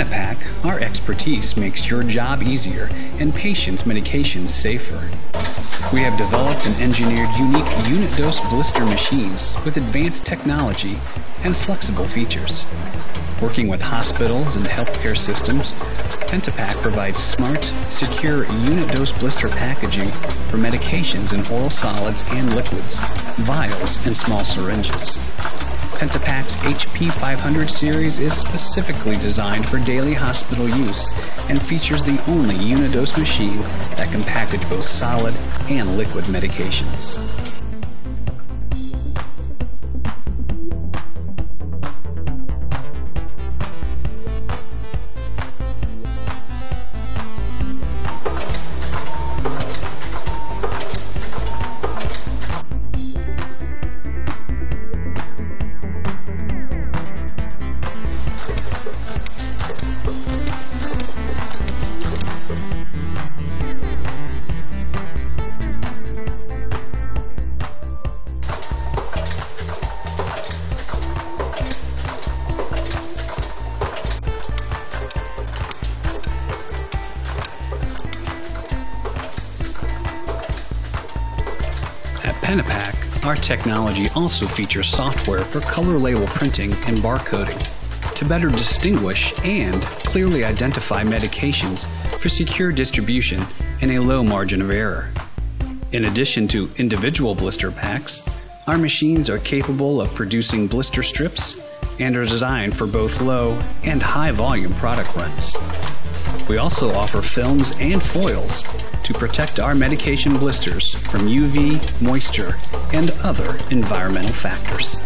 At Pentapack, our expertise makes your job easier and patients' medications safer. We have developed and engineered unique unit dose blister machines with advanced technology and flexible features. Working with hospitals and healthcare systems, Pentapack provides smart, secure unit dose blister packaging for medications in oral solids and liquids, vials, and small syringes. Pentapack's HP500 series is specifically designed for daily hospital use and features the only unidose machine that can package both solid and liquid medications. At Pentapack, our technology also features software for color label printing and barcoding to better distinguish and clearly identify medications for secure distribution and a low margin of error. In addition to individual blister packs, our machines are capable of producing blister strips and are designed for both low and high volume product runs. We also offer films and foils to protect our medication blisters from UV, moisture, and other environmental factors.